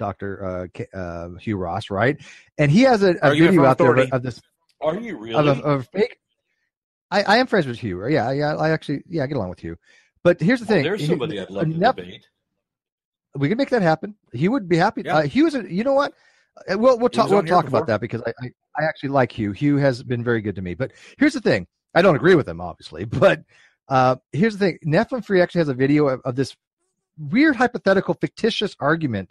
Doctor uh, uh, Hugh Ross, right? And he has a, a video out there of, this Are you really? of a, of fake. I, I am friends with Hugh. Yeah, yeah. I actually, yeah, I get along with Hugh. But here's the thing: there's He- somebody I'd love to Nep- debate. we can make that happen. He would be happy. Yeah. Uh, Hugh is, a, you know what? Uh, We'll we'll talk we'll talk about that because I, I I actually like Hugh. Hugh has been very good to me. But here's the thing: I don't agree with him, obviously. But uh, here's the thing: Nephilim Free actually has a video of, of this weird hypothetical fictitious argument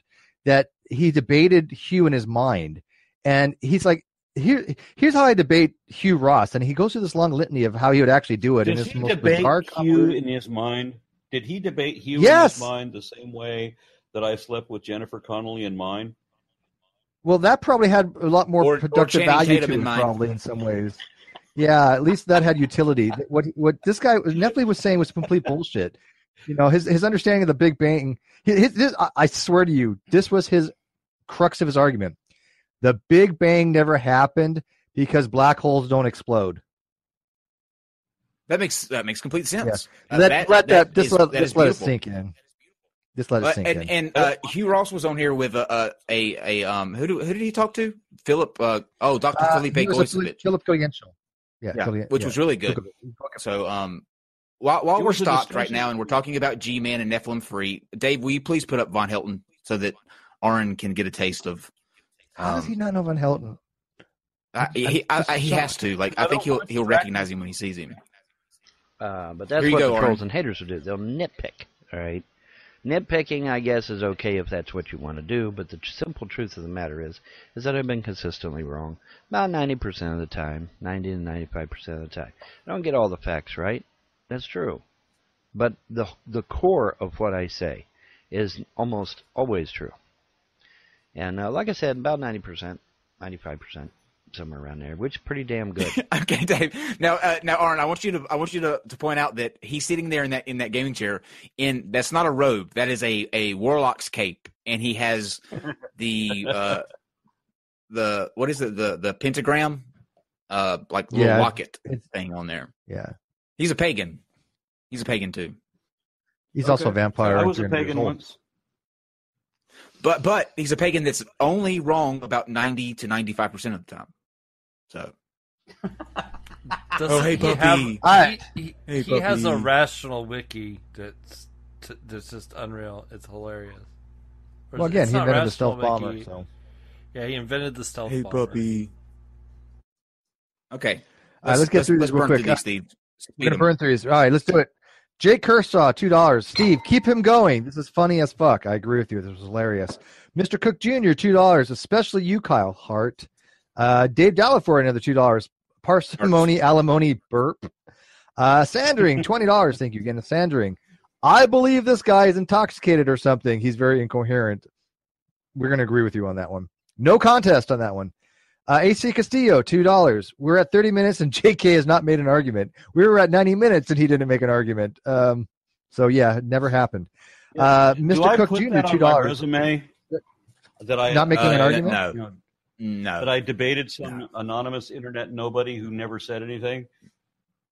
that he debated Hugh in his mind, and he's like. Here, here's how I debate Hugh Ross, and he goes through this long litany of how he would actually do it in Did his he most debate bizarre, Hugh in his mind? Did he debate Hugh Yes. in his mind the same way that I slept with Jennifer Connelly in mine? Well, that probably had a lot more Or- or productive Channing value to it, probably in some ways. Yeah, at least that had utility. What what this guy Netflix was saying was complete bullshit. You know, his his understanding of the Big Bang. His, his, I- swear to you, this was his crux of his argument. The Big Bang never happened because black holes don't explode. That makes that makes complete sense. Uh, let let that, just is- let, that just let it sink in. Just let it Uh, sink and in. and uh, Hugh Ross was on here with a a, a, a um who do, who did he talk to? Philip. Uh, oh, Doctor Uh, Felipe Philip. Goyenschel. Yeah, Yeah, which yeah. was really good. So um, while while we're stopped right now and we're talking about G Man and Nephilim Free, Dave, will you please put up Von Helton so that Aron can get a taste of? How does um, he not know Van Helton? I, he I, I, he has to. Like I, I think he'll he'll recognize him when he sees him. Uh, but that's what go, the Arn. trolls and haters will do. They'll nitpick. All right. Nitpicking, I guess, is okay if that's what you want to do. But the simple truth of the matter is, is that I've been consistently wrong about ninety percent of the time, ninety to ninety-five percent of the time. I don't get all the facts right. That's true. But the the core of what I say is almost always true. And uh, like I said, about ninety percent, ninety-five percent, somewhere around there, which is pretty damn good. okay, Dave. Now, uh, now, Aron, I want you to I want you to, to point out that he's sitting there in that in that gaming chair. In that's not a robe. That is a a warlock's cape, and he has the uh the what is it the the pentagram, uh like little Yeah, locket it's- thing on there. Yeah, He's a pagan. He's a pagan too. he's also a vampire. I was a pagan once. But but he's a pagan that's only wrong about ninety to ninety five percent of the time. So Does Oh, hey, he puppy. have- Alright. he, he, Hey, he has a rational wiki that's t- that's just unreal. It's hilarious. Well, again, it's he invented the rational stealth bomber. wiki. So, Yeah, he invented the stealth bomber. Hey Puppy. Okay, All right, let's get through let's this real quick. through these, Steve. We're gonna burn through these. All right, let's do it. Jake Kershaw, two dollars. Steve, keep him going. This is funny as fuck. I agree with you. This was hilarious. Mr. Cook Jr., two dollars. Especially you, Kyle Hart. Uh, Dave Dallafor, another two dollars. Parsimony, alimony, burp. Uh, Sandring, twenty dollars. Thank you again, Sandring. I believe this guy is intoxicated or something. He's very incoherent. We're going to agree with you on that one. No contest on that one. Uh, AC Castillo, two dollars. We're at thirty minutes, and JK has not made an argument. We were at ninety minutes, and he didn't make an argument. Um, so yeah, it never happened. Uh, Mr. I Cook put Jr., that on two my dollars. Resume that I Not making an Uh, argument. No, no. that I debated some anonymous internet nobody who never said anything.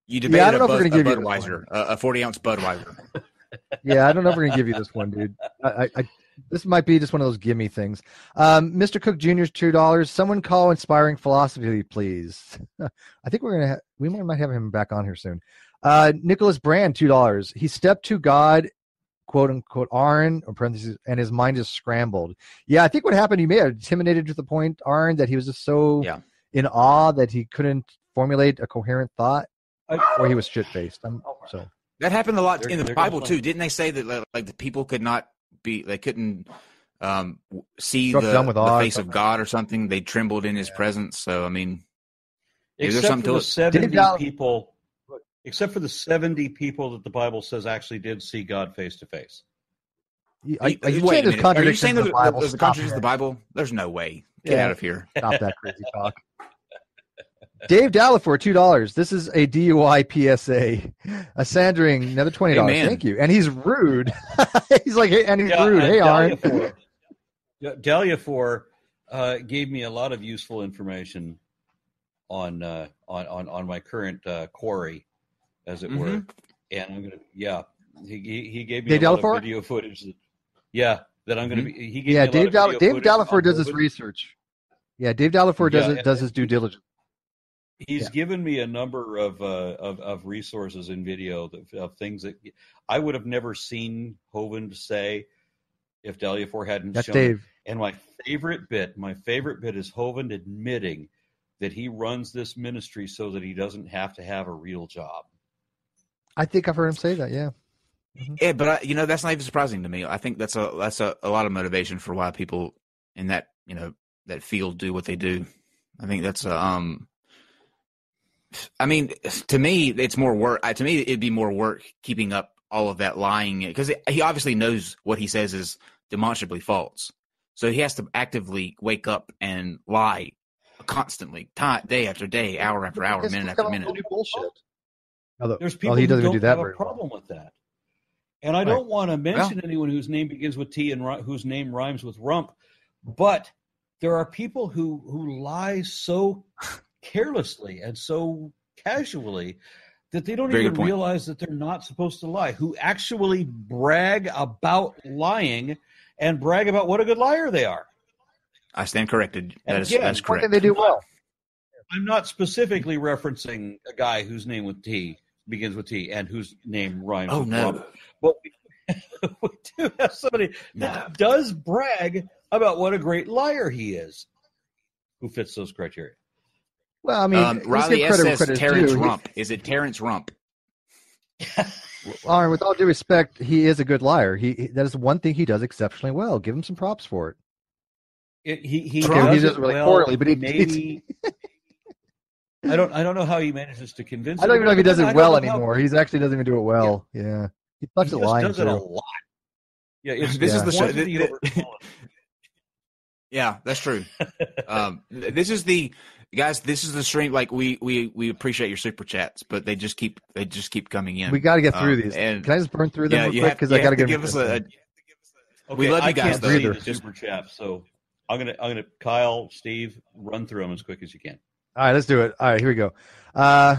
You Yeah, I debated don't know a, if we're a give Budweiser, a, a forty ounce Budweiser. Yeah, I don't know if we're gonna give you this one, dude. I, I, I this might be just one of those gimme things. Um, Mr. Cook Jr.'s two dollars. Someone call inspiring philosophy, please. I think we're gonna ha- we might might have him back on here soon. Uh, Nicholas Brand two dollars. He stepped to God, quote unquote, Aron or parentheses, and his mind is scrambled. Yeah, I think what happened. He may have intimidated to the point, Aron, that he was just so Yeah. in awe that he couldn't formulate a coherent thought, I, or he was shit faced. So That happened a lot They're- in the Bible too. Didn't they say that like, like the people could not be they couldn't um see Struck the, dumb with the awe or face of. God or something? They trembled in his presence. So I mean, Maybe there's except something for to the it. seventy Dave people, except for the seventy people that the Bible says actually did see God face to face. you, I, you, you wait can't a just minute. Are you saying the there's, Bible. there's a Stop contradiction it. the Bible? There's no way. Get Yeah. out of here. Stop that crazy talk. Dave Dallafor, two dollars. This is a DUI PSA. A Sandring, another twenty dollars. Amen. Thank you. And he's rude. he's like, hey, and he's Yeah, rude. Hey. Dahlia Yeah, uh, gave me a lot of useful information on uh, on, on on my current uh, quarry, as it were. Mhm. And I'm gonna, yeah, he he, he gave me Dave a lot of video footage. That, yeah, that I'm going to be. He gave Yeah, me a lot Dave Dall- Dave Dallaford does his research. Yeah, Dave Dallaford does Yeah, it, does his due diligence. He's Yeah. given me a number of, uh, of of resources in video that, of things that I would have never seen Hovind say if Delafor hadn't That's shown. Dave. And my favorite bit, my favorite bit is Hovind admitting that he runs this ministry so that he doesn't have to have a real job. I think I've heard him say that. Yeah. Yeah, but I, you know that's not even surprising to me. I think that's a that's a, a lot of motivation for why people in that you know that field do what they do. I think that's a, um. I mean, to me, it's more work. uh, To me, it'd be more work keeping up all of that lying because he obviously knows what he says is demonstrably false. So he has to actively wake up and lie constantly, time, day after day, hour after hour, Because minute after minute. new bullshit. Although, There's well, people he who doesn't don't even do that have a very well. problem with that. And I Right. don't want to mention anyone whose name begins with T and ri- whose name rhymes with rump, but there are people who who lie so carelessly and so casually that they don't Very even realize that they're not supposed to lie. Who actually brag about lying and brag about what a good liar they are. I stand corrected. That And is again, that's One thing correct. they do well. I'm not specifically referencing a guy whose name with T begins with T and whose name rhymes Oh with no. rump. But we, we do have somebody No. that does brag about what a great liar he is, who fits those criteria. Well, I mean, um, let's Riley S credit where says Terrence due. Rump. Is it Terrence Rump? All right, with all due respect, he is a good liar. He, he that is one thing he does exceptionally well. Give him some props for it. It, he he Trump- does he does it it really well, poorly, but he- maybe. I don't. I don't know how he manages to convince. I don't even know if he does it well don't how- anymore. He's actually doesn't even do it well. Yeah, he sucks He at just lying does it a lot. Yeah, it's This is the the show- quantity th- over th- quality. Yeah, that's true. um, this is the guys. This is the stream. Like we we we appreciate your super chats, but they just keep they just keep coming in. We got to get through Um, these. and- Can I just burn through them yeah, real quick? Because I got to give, give us a, a Okay, We love you I guys, can't though. see the super chat, so I'm gonna I'm gonna Kyle, Steve, run through them as quick as you can. All right, let's do it. All right, here we go. Uh,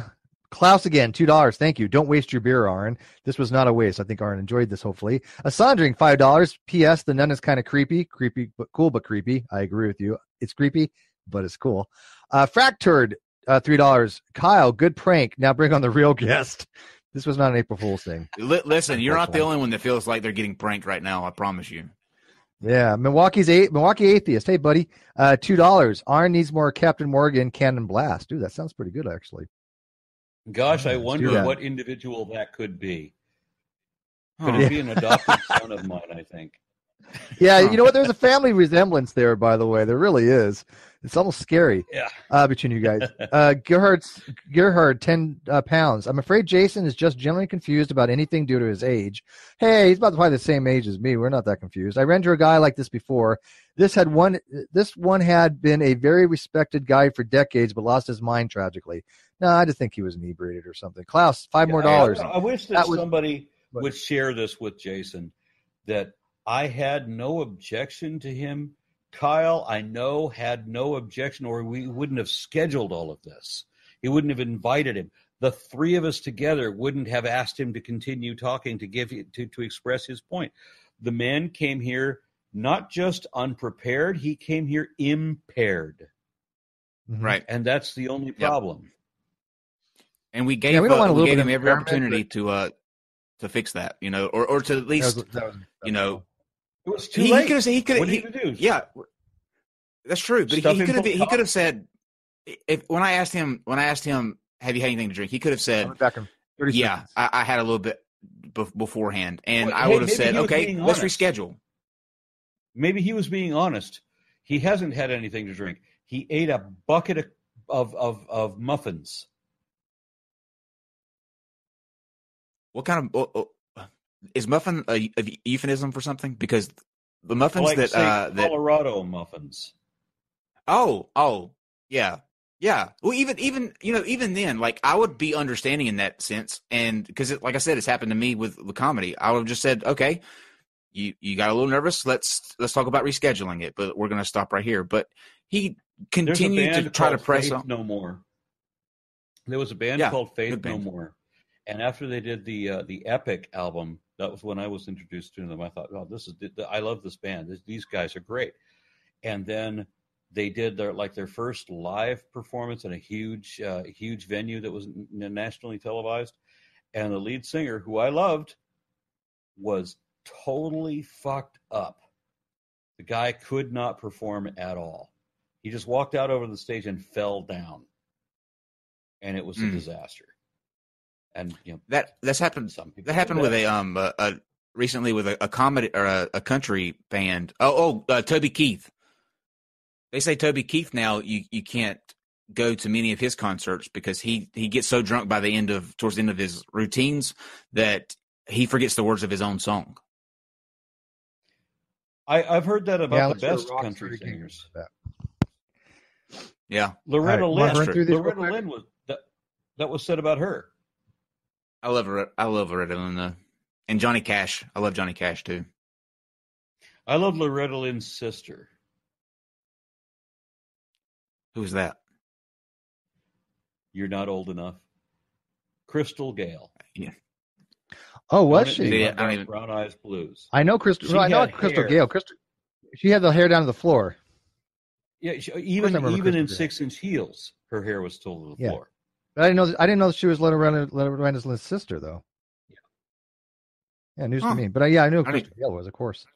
Klaus again, two dollars. Thank you. Don't waste your beer, Arn. This was not a waste. I think Arn enjoyed this. Hopefully, a Sondring, five dollars. P.S. The nun is kind of creepy, creepy but cool, but creepy. I agree with you. It's creepy, but it's cool. Uh, Fractured, uh, three dollars. Kyle, good prank. Now bring on the real guest. This was not an April Fool's thing. li- listen. You're not the only one that feels like they're getting pranked right now. I promise you. Yeah, Milwaukee's eight. Milwaukee atheist. Hey, buddy, uh, two dollars. Arn needs more Captain Morgan Cannon Blast. Dude, that sounds pretty good actually. Gosh, I wonder what individual that could be. Could Huh. it be an adopted son of mine? I think. Yeah, you know what? There's a family resemblance there, by the way. There really is. It's almost scary Yeah. uh, between you guys. Uh, Gerhard's, Gerhard, 10 uh, pounds. I'm afraid Jason is just generally confused about anything due to his age. Hey, he's about probably the same age as me. We're not that confused. I ran into a guy like this before. This had one. This one had been a very respected guy for decades, but lost his mind tragically. No, I just think he was inebriated or something. Klaus, five more Yeah, I- dollars. I, I wish that, That somebody But- would share this with Jason. That I had no objection to him. Kyle, I know, had no objection, or we wouldn't have scheduled all of this. He wouldn't have invited him. The three of us together wouldn't have asked him to continue talking to give to to express his point. The man came here not just unprepared; he came here impaired, Mhm. Right. and that's the only problem. And we gave Yeah, we don't uh, want a we little gave bit him of every impairment, opportunity to uh to fix that. You know, or or to at That least was- that was- you know It was too he, late. could have said he could what he, did he do? yeah that's true but he, Stuff he could have he could have said if when I asked him when I asked him have you had anything to drink he could have said back yeah. I, I had a little bit bef- beforehand and Well, I would have said okay let's reschedule maybe he was being honest. He hasn't had anything to drink. He ate a bucket of of of, of muffins. what kind of oh, oh, is muffin a, a euphemism for something because the muffins like that uh that Colorado muffins. Oh, oh, yeah, yeah. Well, even even you know even then, like I would be understanding in that sense, and because like I said, it's happened to me with the comedy. I would have just said, okay, you you got a little nervous. Let's let's talk about rescheduling it, but we're going to stop right here. But he continued to try to press Faith on. No More. There was a band Yeah, called Faith No. More, and after they did the uh, the Epic album, That was when I was introduced to them. I thought, oh, this is I love this band. These guys are great. And then they did their like their first live performance in a huge uh, huge venue that was nationally televised, and the lead singer, who I loved, was totally fucked up. The guy could not perform at all. He just walked out over the stage and fell down, and it was a Mm. disaster. And you know That that's happened. some people That happened do with a um a, a recently with a, a comedy or a, a country band. Oh oh, uh, Toby Keith. They say Toby Keith now you you can't go to many of his concerts because he he gets so drunk by the end of towards the end of his routines that he forgets the words of his own song. I, I've heard that about Yeah, the unless you're a best country star, you can't singers. Yeah, Loretta All right, wanna Lynn. run through these real Loretta? Lynn was that, that was said about her. I love Loretta- I love Loretta Lynn though, and Johnny Cash. I love Johnny Cash too. I love Loretta Lynn's sister. Who's that? You're not old enough. Crystal Gayle. Oh, was Brown- she? Yeah, I don't Brown Eyes Blues. I know Crystal. She I know Crystal hair. Gale. Crystal. She had the hair down to the floor. Yeah, she, I even remember even in Crystal Gayle. six inch heels, her hair was still to the Yeah. floor. But I didn't know. I didn't know that she was Loretta Loretta's sister, though. Yeah. Yeah, news Huh. to me. But uh, yeah, I knew who I didn't- Crystal Gayle was, of course.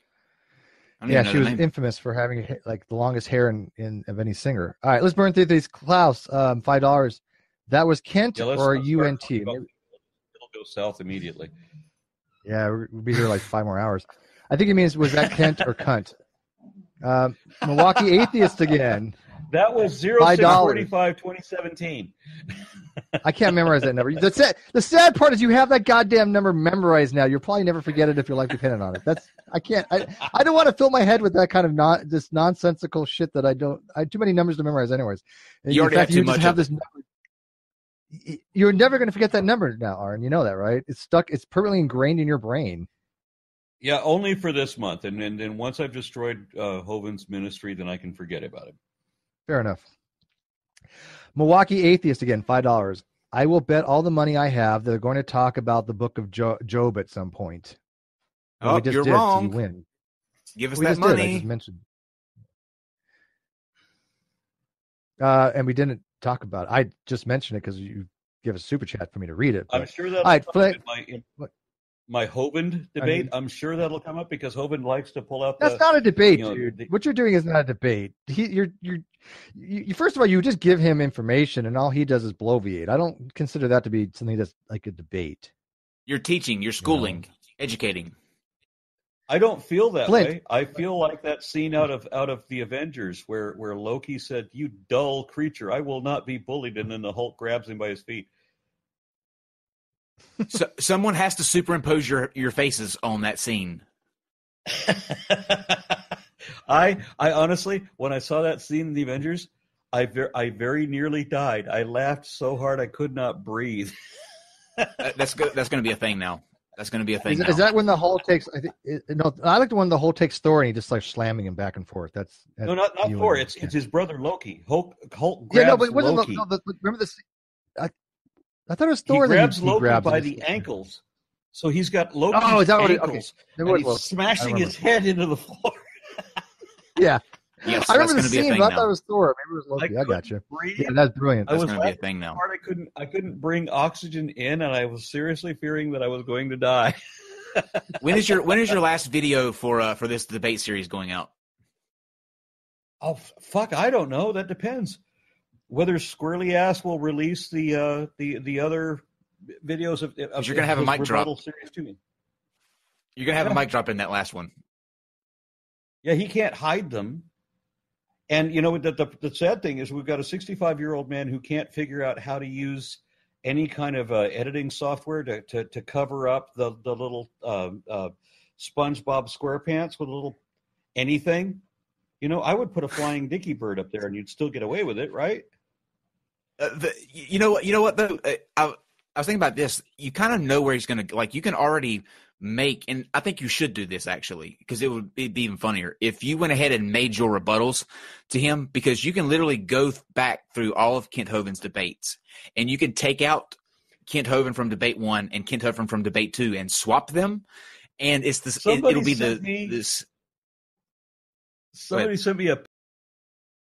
Yeah, she was name. infamous for having like the longest hair in, in of any singer. All right, let's burn through these. Klaus, um, five dollars. That was Kent Yeah, or UNT? talking about- Maybe- It'll go south immediately. Yeah, we'll be here like five more hours. I think it means was that Kent or cunt? Um, Milwaukee atheist again. That was zero Five six dollars. forty five twenty seventeen. I can't memorize that number. The sad, the sad part is you have that goddamn number memorized now. You'll probably never forget it if your life depended on it. That's I can't. I, I don't want to fill my head with that kind of not this nonsensical shit that I don't. I have too many numbers to memorize, anyways. You in already fact, have you too just much have of this. Number. Y- You're never going to forget that number now, Aron. You know that, right? It's stuck. It's permanently ingrained in your brain. Yeah, only for this month, and and then once I've destroyed uh, Hovind's ministry, then I can forget about it. Fair enough. Milwaukee atheist again, five dollars. I will bet all the money I have they're going to talk about the book of jo- Job at some point. Well, Oh, we just you're did, so wrong. you win. Give us we that just did. I money. just mentioned. Uh, and we didn't talk about it. I just mentioned it because you give a super chat for me to read it. I'm sure that All right, in Flint- my in what- my Hovind debate. mean- I'm sure that'll come up because Hovind likes to pull out. The, That's not a debate, you know, dude. the- what you're doing is not a debate. He, you're, you're, you, you- first of all, you just give him information, and all he does is bloviate. I don't consider that to be something that's like a debate. You're teaching. You're schooling. Educating. I don't feel that Flint. way. I feel like that scene out of out of the Avengers where where Loki said, "You dull creature, I will not be bullied," and then the Hulk grabs him by his feet. So, someone has to superimpose your your faces on that scene. I I honestly, when I saw that scene in the Avengers, I ver- I very nearly died. I laughed so hard I could not breathe. That- that's go- that's going to be a thing now. That's going to be a thing Is, now. is that when the whole takes? I think it, no. I like the one the whole takes Thor and he just like slamming him back and forth. That's, that's no, not not Thor. and- It's it's his brother Loki. Hulk Hulk yeah, no, but it wasn't Loki. no, the, remember this? I, I thought it was Thor. that grabs he Loki grabs by the ankles. So he's got Loki's Oh, is that what it- okay. ankles, and he's Loki. Smashing his head into the floor. Yeah, yes, I remember going the to be a scene, but I thought it was Thor. Maybe it was Loki. I, got you. breathe. Yeah, that's brilliant. I That's going to be a thing now. hard I couldn't I couldn't bring oxygen in, and I was seriously fearing that I was going to die. When is your when is your last video for uh, for this debate series going out? Oh fuck! I don't know. That depends. Whether Squirrely Ass will release the uh, the the other videos of, of you're gonna have a mic drop. series to me. You're going to have Yeah. a mic drop in that last one. Yeah, he can't hide them. And you know the, the the sad thing is we've got a 65 year old man who can't figure out how to use any kind of uh, editing software to, to to cover up the the little uh, uh, SpongeBob SquarePants with a little anything. You know, I would put a flying dicky bird up there, and you'd still get away with it, right? Uh, the, you know what? You know what though? Uh, I, I was thinking about this. You kind of know where he's going to like. You can already make, and I think you should do this actually because it would be, be even funnier if you went ahead and made your rebuttals to him because you can literally go back through all of Kent Hovind's debates and you can take out Kent Hovind from debate one and Kent Hovind from debate two and swap them, and it's this. It, Somebody it'll be the me- this. Somebody sent me a